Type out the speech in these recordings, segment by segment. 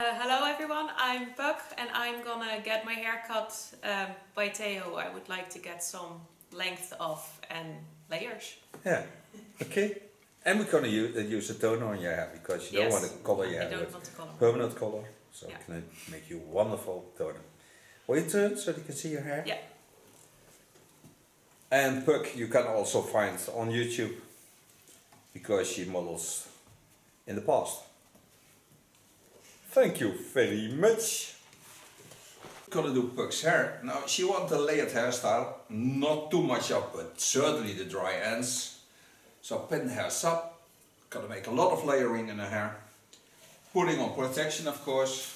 Uh, hello everyone, I'm Puck and I'm gonna get my hair cut um, by Theo. I would like to get some length off and layers. Yeah, okay. And we're gonna use, uh, use a toner on your hair because you Yes. don't want to color your I hair don't with want to color. permanent color. So Yeah. it can make you wonderful toner. Will you turn so you can see your hair? Yeah. And Puck you can also find on YouTube because she models in the past. Thank you very much. Gonna do Puck's hair. Now she wants a layered hairstyle, not too much up, but certainly the dry ends. So pin the hairs up. Gotta make a lot of layering in her hair. Putting on protection of course.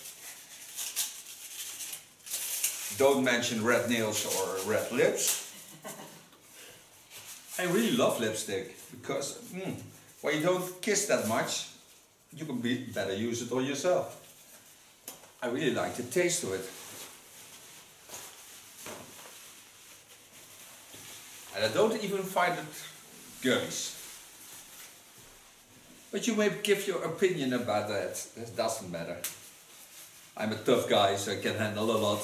Don't mention red nails or red lips. I really love lipstick because mm, when you don't kiss that much, you can be better use it on yourself. I really like the taste of it. And I don't even find it girlish. But you may give your opinion about that. It doesn't matter. I'm a tough guy, so I can handle a lot.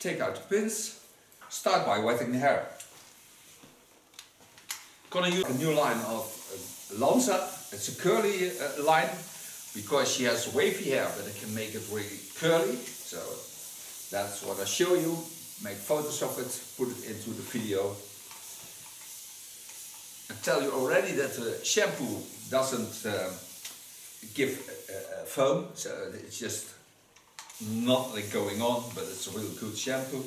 Take out the pins. Start by wetting the hair. Gonna use a new line of uh, Lanza. It's a curly uh, line because she has wavy hair, but I can make it really curly. So that's what I show you. Make photos of it, put it into the video. I tell you already that the shampoo doesn't um, give uh, foam, so it's just nothing going on, but it's a really good shampoo.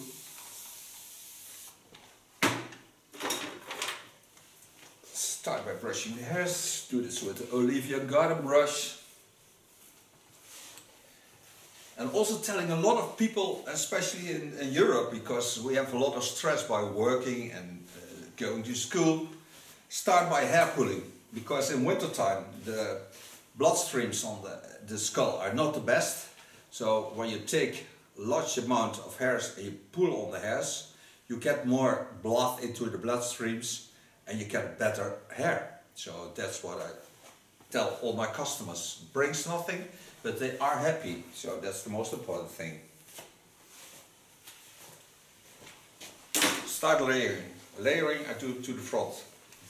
Start by brushing the hairs, do this with the Olivia Garden brush. And also telling a lot of people, especially in, in Europe, because we have a lot of stress by working and uh, going to school, start by hair pulling. Because in wintertime, the bloodstreams on the, the skull are not the best. So when you take large amount of hairs and you pull on the hairs, you get more blood into the bloodstreams and you get better hair. So that's what I tell all my customers. Brings nothing, but they are happy. So that's the most important thing. Start layering. Layering I do to the front.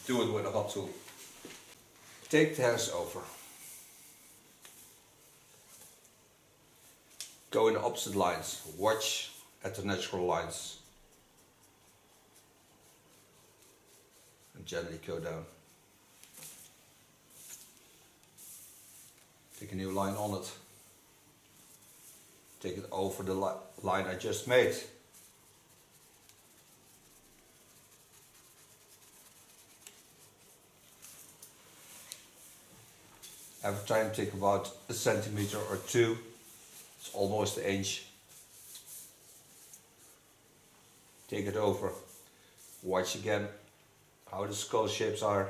Do it with a hot tool. Take the hairs over. Go in the opposite lines. Watch at the natural lines. And gently go down. Take a new line on it. Take it over the li line I just made. Every time take about a centimeter or two. It's almost an inch. Take it over. Watch again how the skull shapes are.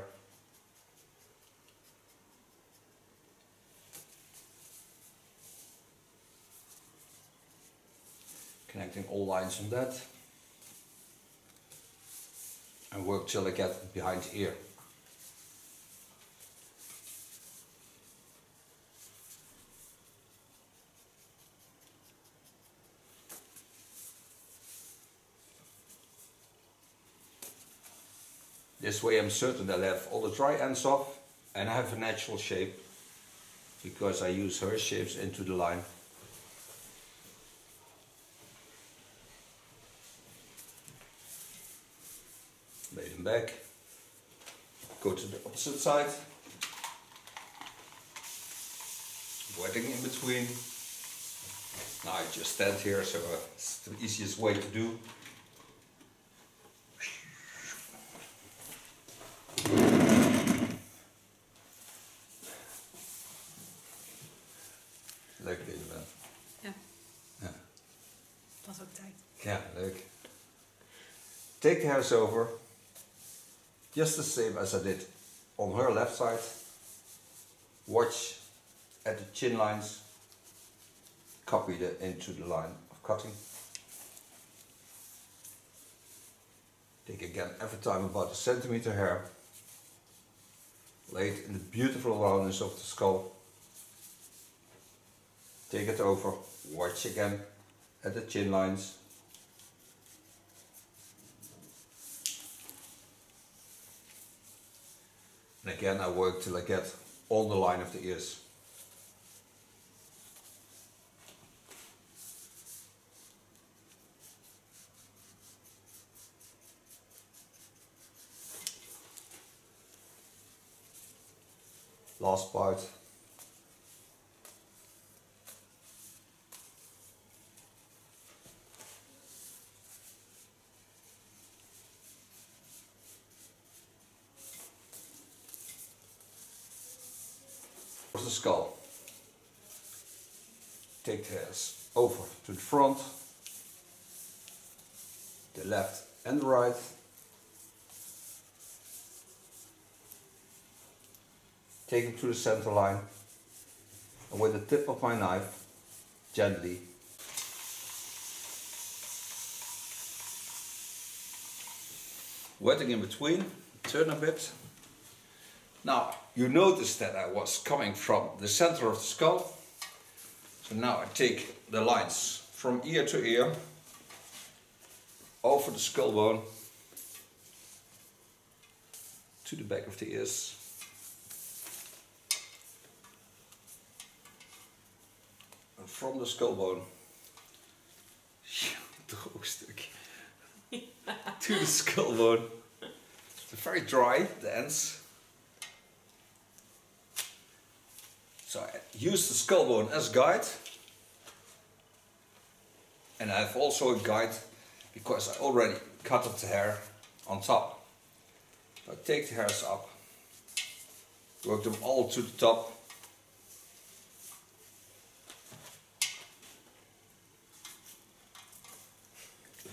Connecting all lines on that. And work till I get behind the ear. This way I'm certain that I have all the dry ends off and I have a natural shape because I use her shapes into the line. Back. Go to the opposite side. Wetting in between. Now I just stand here so uh, it's the easiest way to do. Leuk dit wel. Er ja, Ja. dat is ook tijd. Ja, leuk. Take the house over. Just the same as I did on her left side. Watch at the chin lines. Copy it into the line of cutting. Take again every time about a centimeter hair. lay it in the beautiful roundness of the skull. Take it over, watch again at the chin lines. And again I work till I get on the line of the ears. last part. For the skull. Take the hairs over to the front, the left and the right. take it to the center line and with the tip of my knife gently wetting in between, turn a bit. Now you notice that I was coming from the center of the skull so now I take the lines from ear to ear over the skull bone to the back of the ears And from the skull bone to the skull bone. It's very dry, the. So I use the skull bone as guide. And I have also a guide because I already cut the hair on top. So I take the hairs up, work them all to the top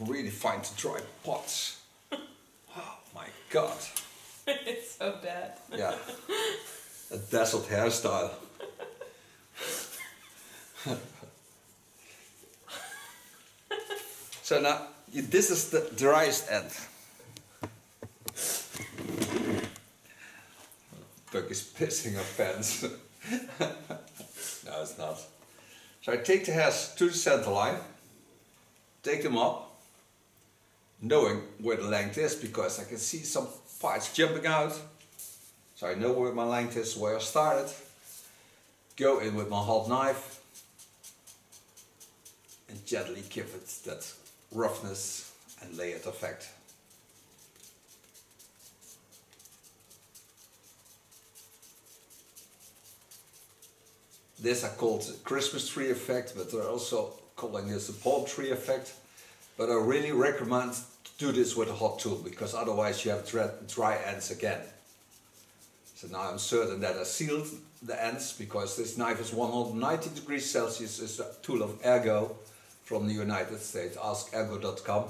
really find dry pots. Oh my god. it's so bad. Yeah. A dazzled hairstyle. so now, this is the driest end. Puck is pissing her pants. no, it's not. So I take the hairs to the center line, take them up, knowing where the length is because I can see some parts jumping out. So I know where my length is, where I started. Go in with my hot knife and gently give it that roughness and layered effect. This I called Christmas tree effect, but they're also calling this the palm tree effect. But I really recommend to do this with a hot tool because otherwise you have dry ends again. So now I'm certain that I sealed the ends because this knife is 190 degrees Celsius. It's a tool of Ergo from the United States, askergo.com.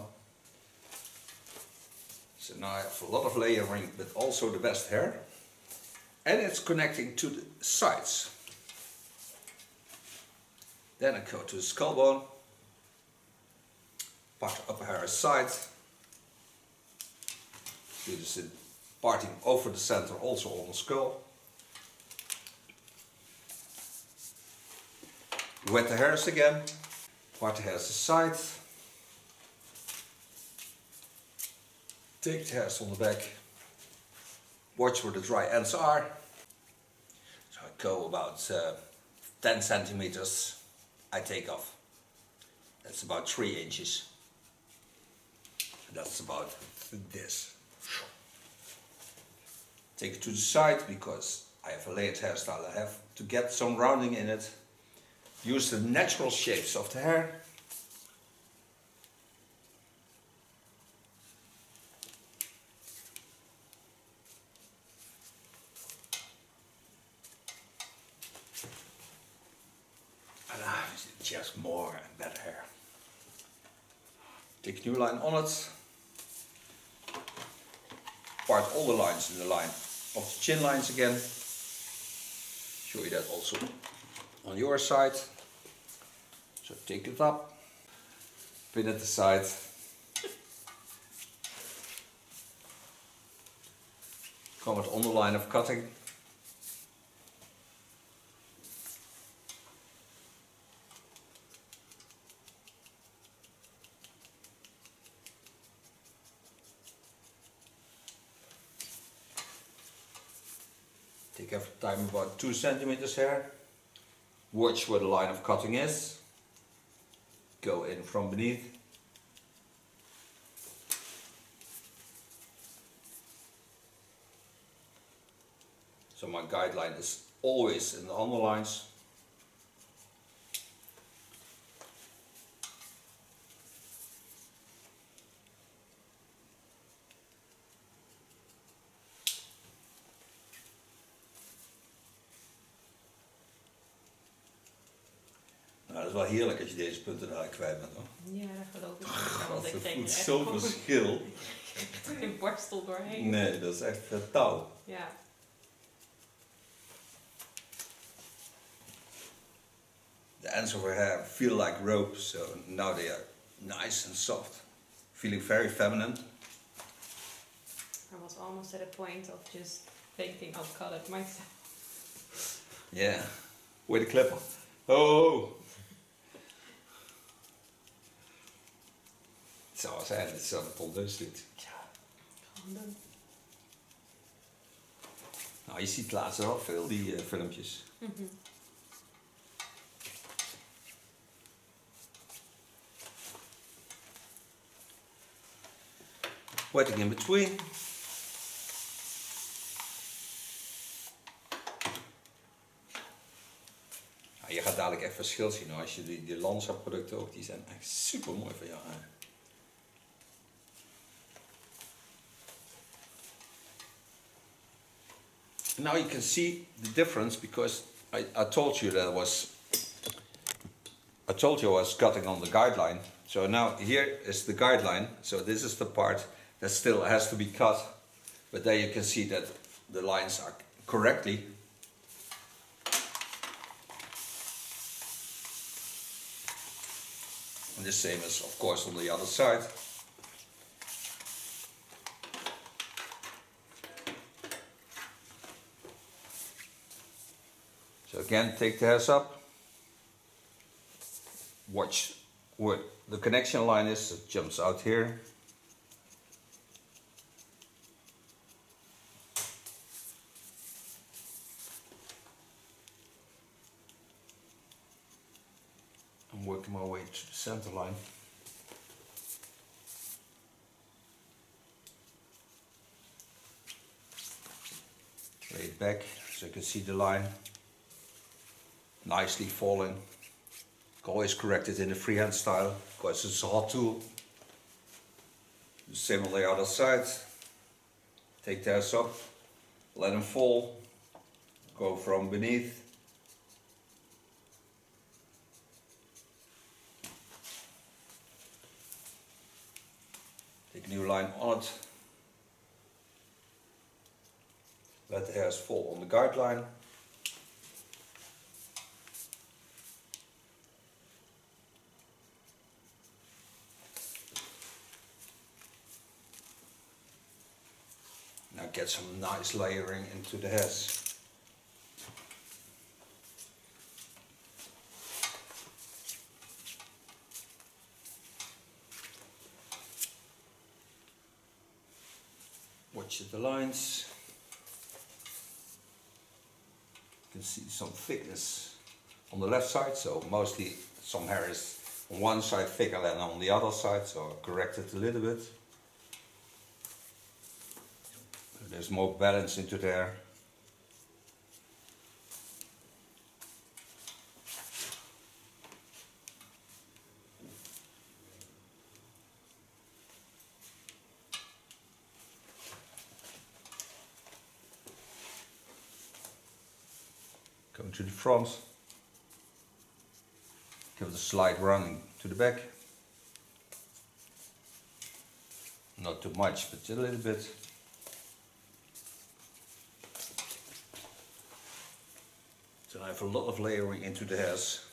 So now I have a lot of layering but also the best hair. And it's connecting to the sides. Then I go to the skull bone, part upper hair aside, dit is in parting over the center, also on the skull. Wet the hairs again, part the hairs aside. Take the hairs on the back. Watch where the dry ends are. So I go about uh, 10 centimeters. I take off. That's about 3 inches. That's about this. Take it to the side because I have a layered hairstyle. I have to get some rounding in it. Use the natural shapes of the hair. And ah, have just more and better hair. Take new line on it part all the lines in the line of the chin lines again. Show you that also on your side. So take it up, pin it aside. it on the line of cutting. Take every time about 2 centimeters here. Watch where the line of cutting is. Go in from beneath. So my guideline is always in the underlines. Heerlijk als je deze punten daar kwijt bent hoor. Ja, dat geloof ik. Ja, Want ik er voelt zo'n verschil. geen borstel doorheen. Nee, dat is echt fataal. Ja. The ends of her hair feel like rope, so now they are nice and soft. Feeling very feminine. I was almost at a point of just thinking I'll cut it myself. Yeah. With the clipper. Oh! Zoals hij het zo onrust doet. Ja. Gewoon doen. Nou, je ziet laatst wel veel die eh, filmpjes. Wetting in between. Nou, je gaat dadelijk echt verschil zien hoor. Als je die, die Lanza producten ook, die zijn echt super mooi voor jou. Hè? Now you can see the difference because I, I told you that was I told you I was cutting on the guideline. So now here is the guideline. So this is the part that still has to be cut. But there you can see that the lines are correctly. And the same as of course on the other side. So again, take the hairs up. Watch where the connection line is. It jumps out here. I'm working my way to the center line. Lay it back so you can see the line nicely falling. Always correct it in the freehand style because it's a hot tool. Same on the other side. Take theirs up, let them fall, go from beneath. Take a new line on it. Let the hairs fall on the guideline. Now get some nice layering into the hairs. Watch the lines. You can see some thickness on the left side, so mostly some hair is on one side thicker than on the other side, so I correct it a little bit. There's more balance into there. Going to the front. Give it a slight running to the back. Not too much, but a little bit. So I have a lot of layering into the hairs,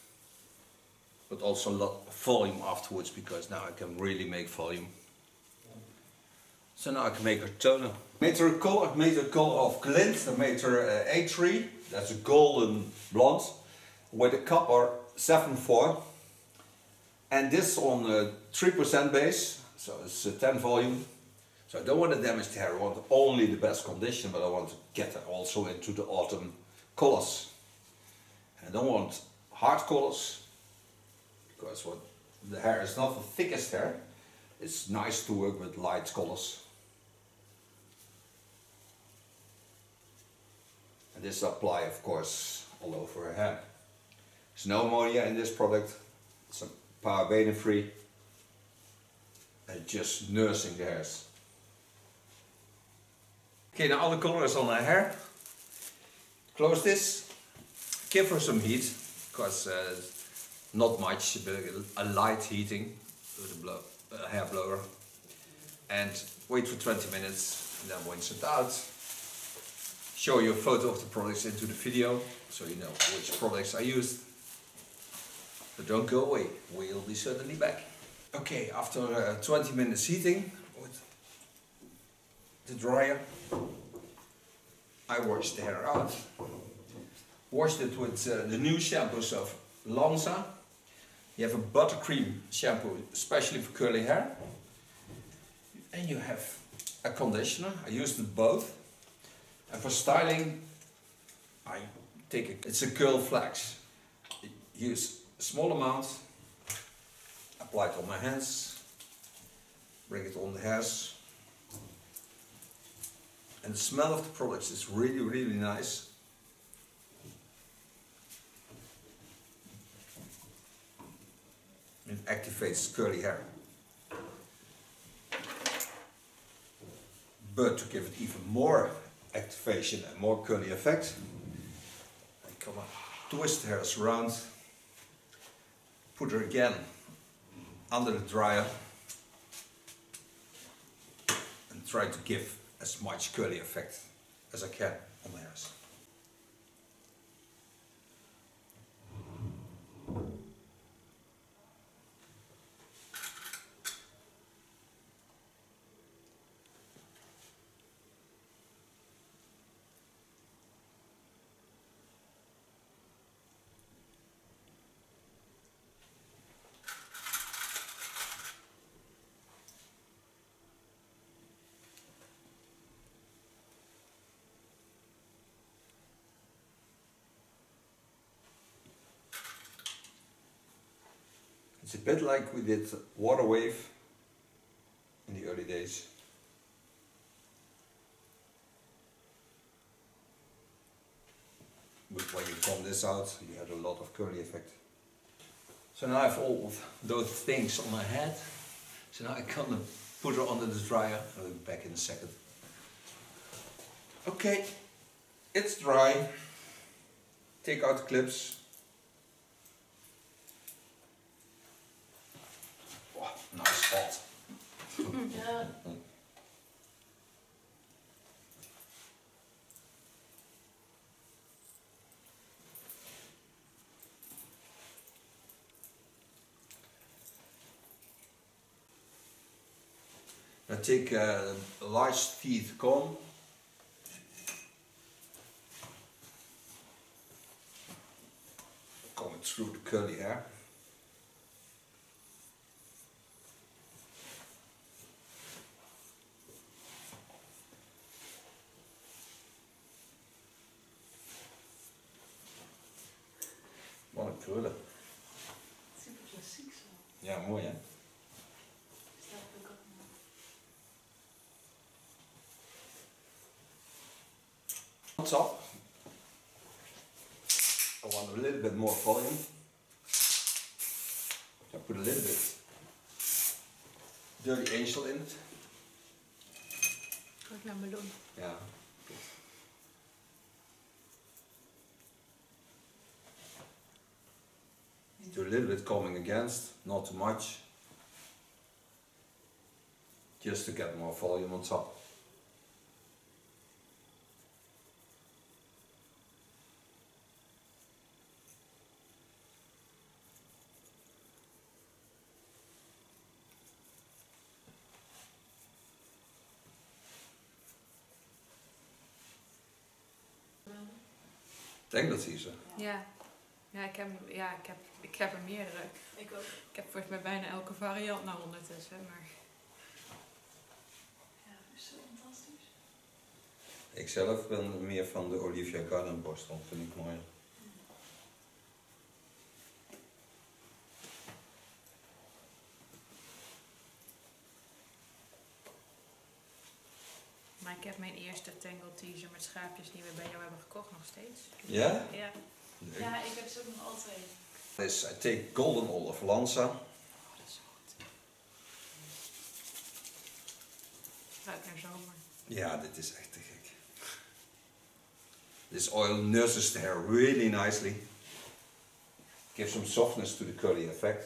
but also a lot of volume afterwards because now I can really make volume. So now I can make a toner. Made her a color, I made a color of glint, I made uh, A3, that's a golden blonde, with a copper 7.4. And this on 3% base, so it's a 10 volume. So I don't want to damage the hair, I want only the best condition, but I want to get also into the autumn colors. I don't want hard colors, because what the hair is not the thickest hair. It's nice to work with light colors. And this apply of course all over her hair. There's no ammonia in this product, it's paraben free and just nursing the hairs. Okay, now all the colors on her hair. Close this, give her some heat, because uh, not much, but a light heating with a blow, uh, hair blower. And wait for 20 minutes, and then rinse it out. Show you a photo of the products into the video, so you know which products I used. But don't go away, we'll be certainly back. Okay, after uh, 20 minutes heating with the dryer, I washed the hair out. Washed it with uh, the new shampoos of Lanza. You have a buttercream shampoo, especially for curly hair. And you have a conditioner. I used it both. And for styling, I take it. it's a curl flax. Use small amount apply it on my hands, bring it on the hairs. And the smell of the products is really, really nice. Activates curly hair. But to give it even more activation and more curly effect, I come up, twist the hairs around, put her again under the dryer and try to give as much curly effect as I can on the hairs. It's a bit like we did water wave in the early days. But when you comb this out, you had a lot of curly effect. So now I have all of those things on my head. So now I can put her under the dryer. I'll be back in a second. Okay, it's dry. Take out the clips. nice hot. I take a large teeth comb comb it through the curly hair krullen. Super klassiek zo. Ja, mooi hè? On top, I want a little bit more volume. I put a little bit dirty angel in it. Kijk naar meloen. Ja. Little bit coming against, not too much, just to get more volume on top. Ik denk dat hij ze. Ja. Ik heb, ja ik, heb, ik heb er meerdere. Ik ook. Ik heb volgens mij bijna elke variant nou ondertussen. Maar... Ja. Ik zelf ben meer van de Olivia Garden borstel, vind ik mooi. Maar ik heb mijn eerste Tangle t-shirt met schaapjes die we bij jou hebben gekocht nog steeds. Ja? Ja, ja ik heb ze ook nog altijd. This, I take golden olive lanza. Oh, dat is zo goed. Ruikt naar zomer. Ja, dit is echt te gek. This oil nurses the hair really nicely. Gives some softness to the curly effect.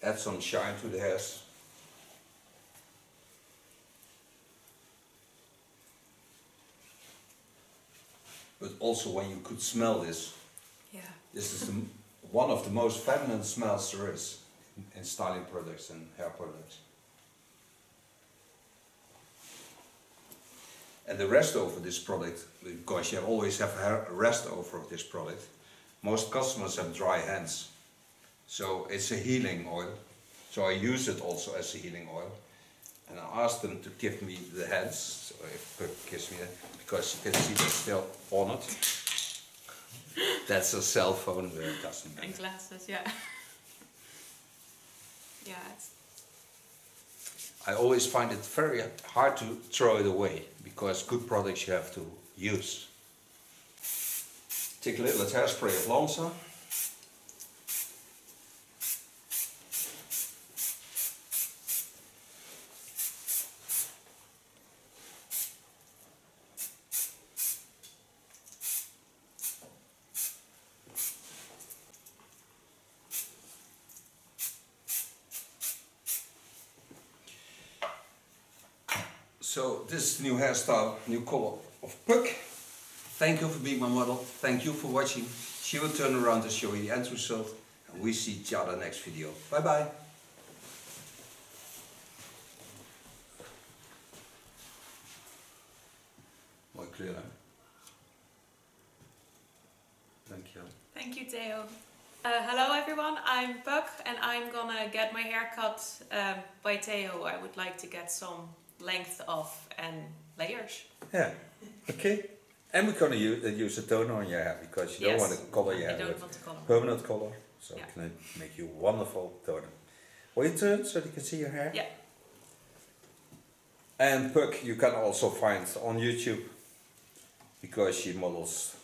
Add some shine to the hairs. But also when you could smell this, Ja. this is the, one of the most feminine smells there is in, in styling products and hair products. And the rest over this product, because you always have a rest over of this product, most customers have dry hands. So it's a healing oil. So I use it also as a healing oil. And I asked them to give me the hands, so if Puck gives me that, because you can see they're still on it. That's a cell phone, but it doesn't matter. glasses, yeah. Ja, het, I always find it very hard to throw it away because good products you have to use. Take a little hairspray of Lanza. So this is the new hairstyle, new color of Puck. Thank you for being my model. Thank you for watching. She will turn around to show you the end result. And we see each other next video. Bye bye. Mooi kleur hè? Dankjewel. Thank you, Theo. Uh, hello, everyone. I'm Puck, and I'm gonna get my hair cut um, by Theo. I would like to get some length of and layers. Yeah. Okay. And we're gonna use, uh, use a toner on your hair because you Yes. don't want to color your I hair don't with want to color. permanent color. So Yeah. can make you wonderful toner. Will you turn so you can see your hair? Yeah. And Puck you can also find on YouTube because she models